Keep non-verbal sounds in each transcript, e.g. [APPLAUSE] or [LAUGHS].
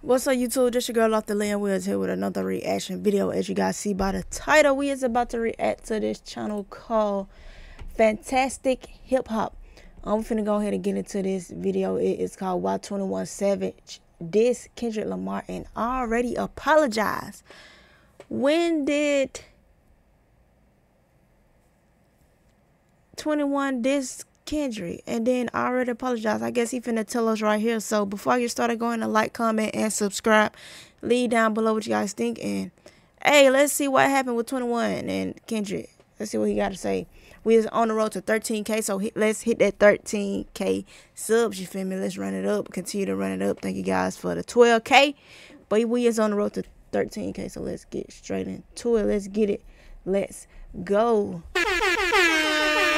What's up YouTube? This your girl off the land. We is here with another reaction video. As you guys see by the title, we is about to react to this channel called Fantastic Hip Hop. I'm finna go ahead and get into this video. It is called Y21 Savage. This Kendrick Lamar and I already apologize. When did 21 this Kendrick. And then I already apologized. I guess he finna tell us right here. So before I get started, go ahead and like, comment, and subscribe. Leave down below what you guys think. And hey, let's see what happened with 21 and Kendrick. Let's see what he got to say. We is on the road to 13K, so hit, let's hit that 13K subs, you feel me? Let's run it up. Continue to run it up. Thank you guys for the 12K. But we is on the road to 13K, so let's get straight into it. Let's get it. Let's go.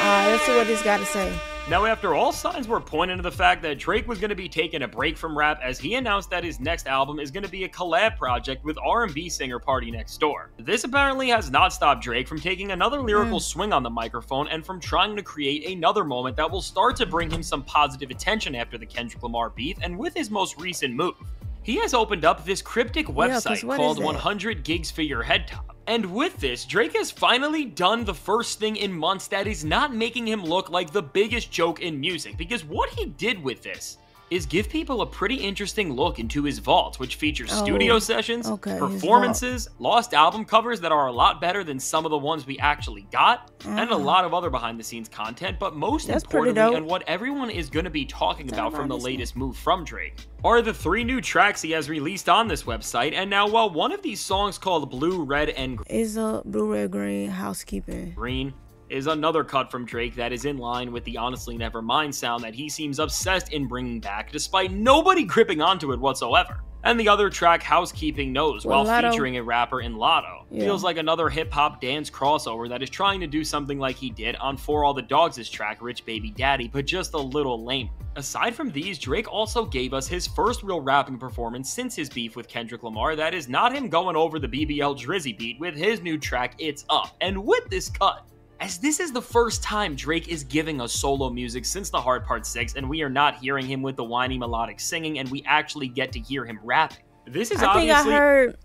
Uh, let's see what this got to say. Now, after all signs were pointing to the fact that Drake was going to be taking a break from rap as he announced that his next album is going to be a collab project with R&B singer PartyNextDoor. This apparently has not stopped Drake from taking another lyrical mm. swing on the microphone and from trying to create another moment that will start to bring him some positive attention after the Kendrick Lamar beef and with his most recent move. He has opened up this cryptic website yeah, called 100 Gigs for Your Head Top and with this, Drake has finally done the first thing in months that is not making him look like the biggest joke in music, because what he did with this is give people a pretty interesting look into his vault, which features oh, studio sessions, okay, performances, lost album covers that are a lot better than some of the ones we actually got, uh-huh. and a mm. lot of other behind the scenes content. But most That's importantly, and what everyone is going to be talking about from the latest move from Drake, are the three new tracks he has released on this website. And now, while one of these songs called Blue, Red, and Green is a Blue, Red, Green housekeeping. Green is another cut from Drake that is in line with the Honestly Nevermind sound that he seems obsessed in bringing back, despite nobody gripping onto it whatsoever. And the other track, Housekeeping Knows, well, while Latto. featuring a rapper in Latto, yeah. feels like another hip hop dance crossover that is trying to do something like he did on For All the Dogs' track, Rich Baby Daddy, but just a little lame. Aside from these, Drake also gave us his first real rapping performance since his beef with Kendrick Lamar that is not him going over the BBL Drizzy beat with his new track, It's Up. And with this cut, as this is the first time Drake is giving us solo music since the Heart Part 6, and we are not hearing him with the whiny melodic singing, and we actually get to hear him rapping. This is I obviously. think I heard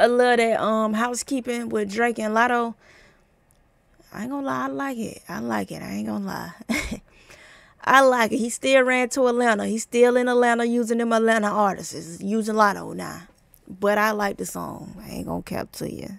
a little that um housekeeping with Drake and Latto. I ain't gonna lie, I like it. I like it. I ain't gonna lie. [LAUGHS] I like it. He still ran to Atlanta. He's still in Atlanta using them Atlanta artists. He's using Latto now. But I like the song. I ain't gonna cap to you.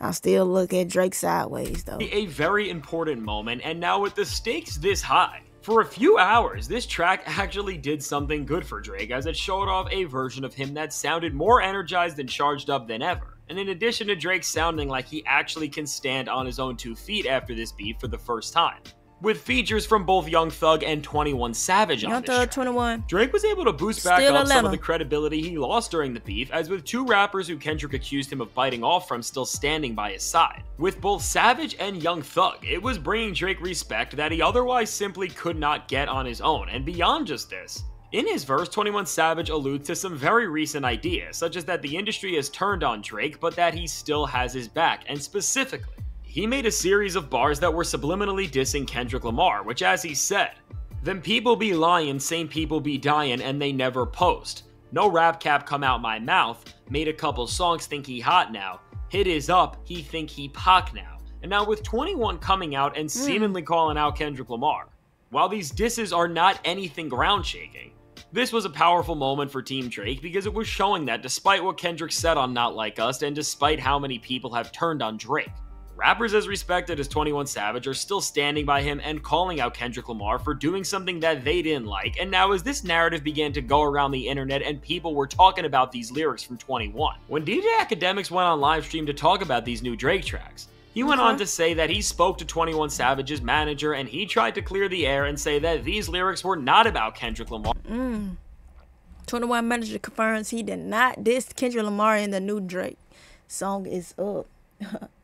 I still look at Drake sideways, though. A very important moment, and now with the stakes this high, for a few hours, this track actually did something good for Drake as it showed off a version of him that sounded more energized and charged up than ever. And in addition to Drake sounding like he actually can stand on his own two feet after this beat for the first time with features from both Young Thug and 21 Savage Young on Thug 21. Drake was able to boost back Still up some of the credibility he lost during the beef, as with two rappers who Kendrick accused him of biting off from still standing by his side. With both Savage and Young Thug, it was bringing Drake respect that he otherwise simply could not get on his own, and beyond just this, in his verse, 21 Savage alludes to some very recent ideas, such as that the industry has turned on Drake, but that he still has his back, and specifically, he made a series of bars that were subliminally dissing Kendrick Lamar, which, as he said, them people be lying, same people be dying, and they never post. No rap cap come out my mouth, made a couple songs think he hot now. Hit is up, he think he Pac now. And now with 21 coming out and hmm. seemingly mm. calling out Kendrick Lamar, while these disses are not anything ground shaking, this was a powerful moment for Team Drake because it was showing that despite what Kendrick said on Not Like Us and despite how many people have turned on Drake, Rappers as respected as 21 Savage are still standing by him and calling out Kendrick Lamar for doing something that they didn't like. And now, as this narrative began to go around the internet and people were talking about these lyrics from 21, when DJ Akademiks went on livestream to talk about these new Drake tracks, he went on to say that he spoke to 21 Savage's manager and he tried to clear the air and say that these lyrics were not about Kendrick Lamar. Mm. 21 manager confirms he did not diss Kendrick Lamar in the new Drake song is up. [LAUGHS]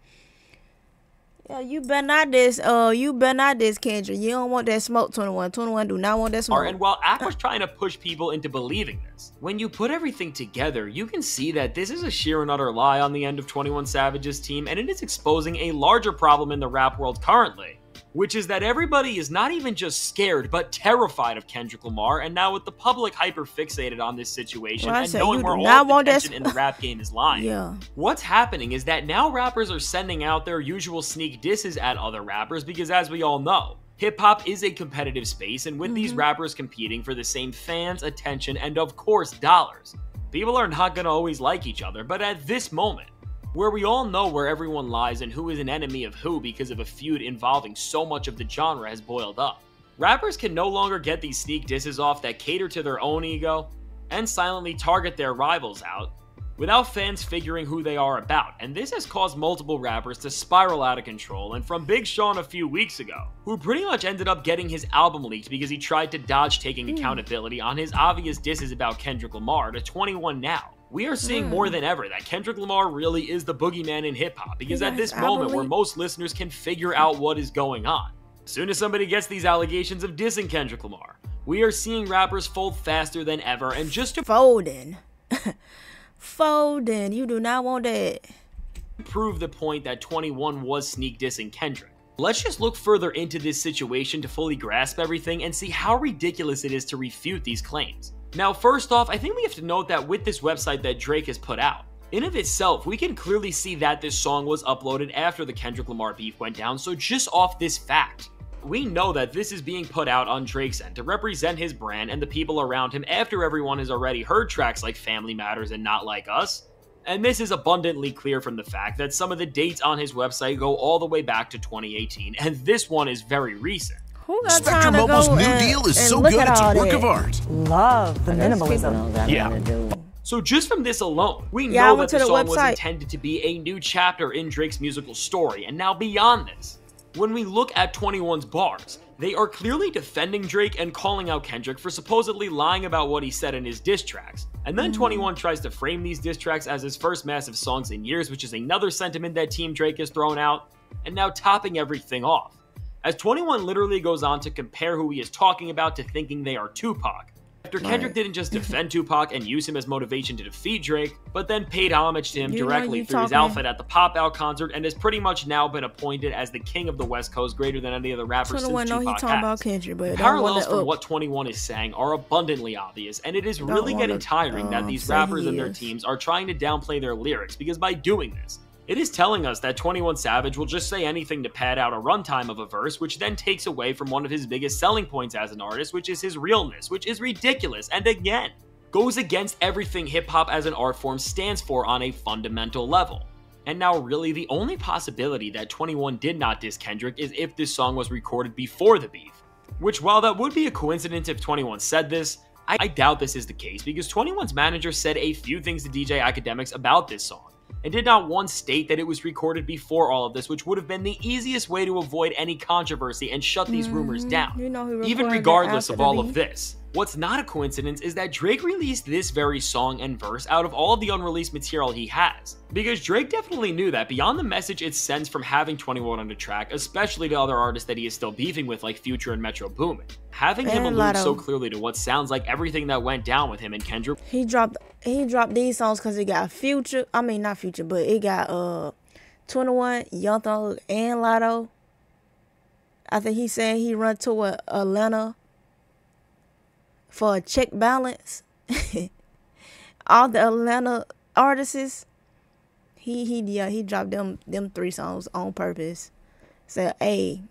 Yeah, you better not this. Uh, you better not this, Kendrick. You don't want that smoke. Twenty one. Twenty one do not want that smoke. And while Ak was trying to push people into believing this, when you put everything together, you can see that this is a sheer and utter lie on the end of Twenty One Savage's team, and it is exposing a larger problem in the rap world currently. Which is that everybody is not even just scared, but terrified of Kendrick Lamar. And now with the public hyper fixated on this situation well, and knowing where all the attention in the rap game is lying, yeah. what's happening is that now rappers are sending out their usual sneak disses at other rappers because, as we all know, Hip hop is a competitive space, and with mm-hmm. these rappers competing for the same fans, attention, and of course, dollars, people are not gonna always like each other. But at this moment, where we all know where everyone lies and who is an enemy of who because of a feud involving so much of the genre has boiled up. Rappers can no longer get these sneak disses off that cater to their own ego and silently target their rivals out without fans figuring who they are about, and this has caused multiple rappers to spiral out of control, and from Big Sean a few weeks ago, who pretty much ended up getting his album leaked because he tried to dodge taking mm. accountability on his obvious disses about Kendrick Lamar, to 21 now. We are seeing mm. more than ever that Kendrick Lamar really is the boogeyman in hip hop because at this moment where most listeners can figure out what is going on. As soon as somebody gets these allegations of dissing Kendrick Lamar, we are seeing rappers fold faster than ever and just to folding. [LAUGHS] folding. You do not want that. Prove the point that 21 was sneak dissing Kendrick. Let's just look further into this situation to fully grasp everything and see how ridiculous it is to refute these claims. Now, first off, I think we have to note that with this website that Drake has put out, in of itself, we can clearly see that this song was uploaded after the Kendrick Lamar beef went down, so just off this fact, we know that this is being put out on Drake's end to represent his brand and the people around him after everyone has already heard tracks like Family Matters and Not Like Us. And this is abundantly clear from the fact that some of the dates on his website go all the way back to 2018, and this one is very recent. Spectrum Mobile's new and, deal is so good it's a work of art. Love the minimalism. Yeah. So just from this alone, we yeah, know that the, the song website. was intended to be a new chapter in Drake's musical story. And now beyond this, when we look at 21's bars, they are clearly defending Drake and calling out Kendrick for supposedly lying about what he said in his diss tracks. And then mm. 21 tries to frame these diss tracks as his first massive songs in years, which is another sentiment that Team Drake has thrown out, and now topping everything off. As 21 literally goes on to compare who he is talking about to thinking they are Tupac, after Kendrick right. didn't just defend [LAUGHS] Tupac and use him as motivation to defeat Drake, but then paid homage to him you directly through his outfit at the Pop Out concert and has pretty much now been appointed as the king of the West Coast, greater than any other rapper since Tupac know he talking about Kendrick, but Parallels from what 21 is saying are abundantly obvious, and it is really getting tiring that um, these rappers and their teams are trying to downplay their lyrics because by doing this, it is telling us that 21 Savage will just say anything to pad out a runtime of a verse, which then takes away from one of his biggest selling points as an artist, which is his realness, which is ridiculous, and again, goes against everything hip hop as an art form stands for on a fundamental level. And now, really, the only possibility that 21 did not diss Kendrick is if this song was recorded before the beef. Which, while that would be a coincidence if 21 said this, I, I doubt this is the case because 21's manager said a few things to DJ Akademiks about this song and did not once state that it was recorded before all of this, which would have been the easiest way to avoid any controversy and shut these mm-hmm. rumors down. You know Even regardless of all of this. What's not a coincidence is that Drake released this very song and verse out of all of the unreleased material he has. Because Drake definitely knew that beyond the message it sends from having 21 on the track, especially to other artists that he is still beefing with like Future and Metro Boomin, having and him allude so clearly to what sounds like everything that went down with him and Kendrick. He dropped he dropped these songs because it got Future, I mean not Future, but it got uh 21, Young Thug, and Latto. I think he said he run to Atlanta for a check balance. [LAUGHS] All the Atlanta artists, he he yeah he dropped them them three songs on purpose. Said, "Hey,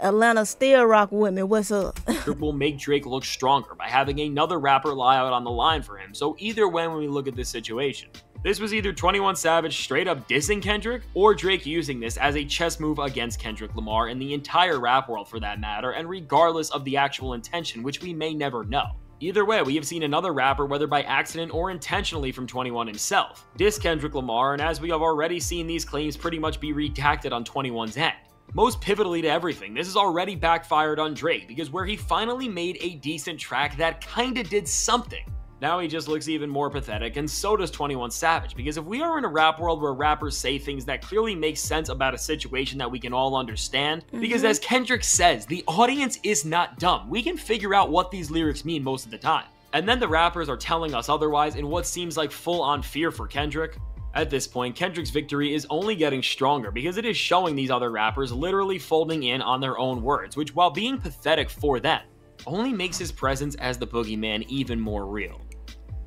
Atlanta still rock with me. What's up?" [LAUGHS] will make Drake look stronger by having another rapper lie out on the line for him. So either way, when we look at this situation, this was either 21 Savage straight up dissing Kendrick, or Drake using this as a chess move against Kendrick Lamar and the entire rap world for that matter, and regardless of the actual intention, which we may never know. Either way, we have seen another rapper, whether by accident or intentionally from 21 himself, diss Kendrick Lamar, and as we have already seen these claims pretty much be redacted on 21's end. Most pivotally to everything, this has already backfired on Drake because where he finally made a decent track that kinda did something, now he just looks even more pathetic, and so does 21 Savage. Because if we are in a rap world where rappers say things that clearly make sense about a situation that we can all understand, mm-hmm. because as Kendrick says, the audience is not dumb. We can figure out what these lyrics mean most of the time. And then the rappers are telling us otherwise in what seems like full on fear for Kendrick. At this point, Kendrick's victory is only getting stronger because it is showing these other rappers literally folding in on their own words, which, while being pathetic for them, only makes his presence as the boogeyman even more real.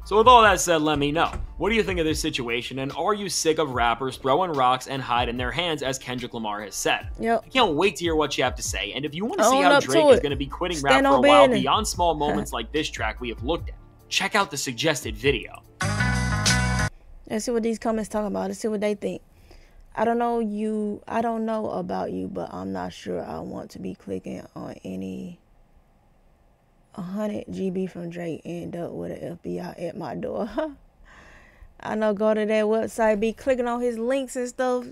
So, with all that said, let me know. What do you think of this situation, and are you sick of rappers throwing rocks and hiding their hands, as Kendrick Lamar has said? Yep. I can't wait to hear what you have to say, and if you want to see how Drake is going to be quitting Stand rap for a while beyond small [LAUGHS] moments like this track we have looked at, check out the suggested video. Let's see what these comments talk about. Let's see what they think. I don't know you. I don't know about you, but I'm not sure I want to be clicking on any 100 GB from Drake end up with an FBI at my door. [LAUGHS] I know go to that website, be clicking on his links and stuff.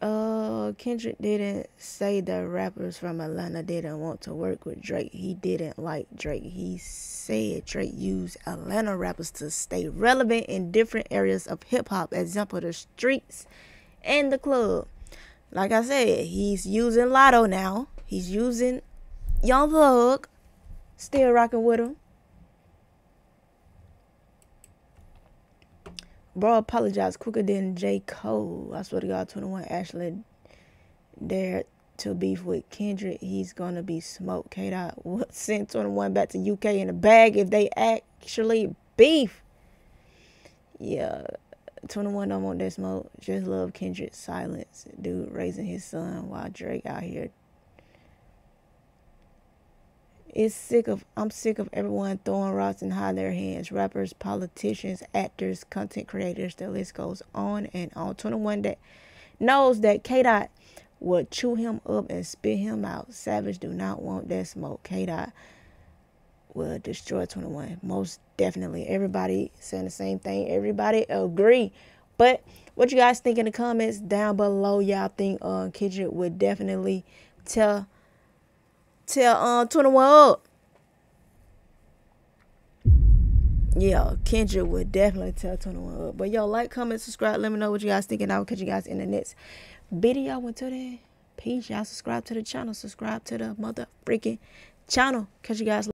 Uh, Kendrick didn't say the rappers from Atlanta didn't want to work with Drake. He didn't like Drake. He said Drake used Atlanta rappers to stay relevant in different areas of hip hop, example the streets and the club. Like I said, he's using Latto now. He's using Young Thug, still rocking with him. Bro apologized quicker than J. Cole. I swear to God, 21 actually dared to beef with Kendrick. He's gonna be smoked. K Dot [LAUGHS] send 21 back to UK in a bag if they actually beef. Yeah. 21 don't want that smoke. Just love Kendrick's silence. Dude raising his son while Drake out here it's sick of I'm sick of everyone throwing rocks and high their hands. Rappers, politicians, actors, content creators, the list goes on and on. 21 that knows that K Dot would chew him up and spit him out. Savage do not want that smoke. K Dot will destroy 21. Most definitely. Everybody saying the same thing. Everybody agree. But what you guys think in the comments down below? Y'all think uh Kendrick would definitely tell tell um 21 up. Yeah, Kendrick would definitely tell 21 up. But yo, like, comment, subscribe. Let me know what you guys think, and I will catch you guys in the next video. Until then, peace. Y'all subscribe to the channel. Subscribe to the mother freaking channel. Catch you guys